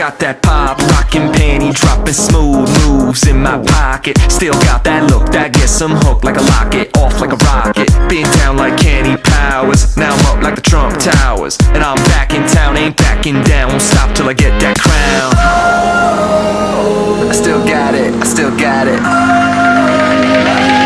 got that pop, rockin' panty, dropping smooth moves in my pocket. Still got that look that gets some hook like a locket, off like a rocket. Been down like Kenny Powers, now I'm up like the Trump Towers. And I'm back in town, ain't backing down, won't stop till I get that crown. I still got it, I still got it.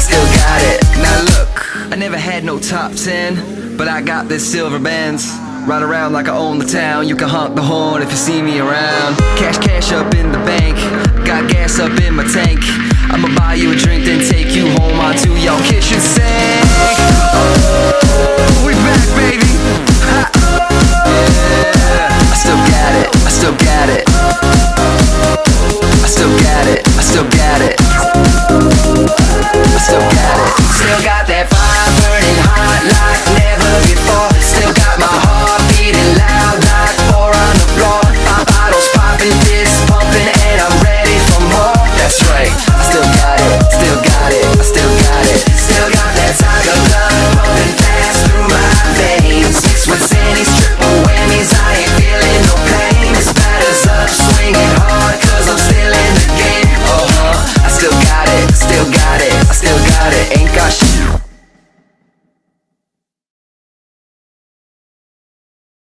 I still got it. Now look, I never had no top 10, but I got this silver bands. Ride around like I own the town. You can honk the horn if you see me around. Cash, cash up in the bank. Got gas up in my tank. I'ma buy you a drink, then take you home onto your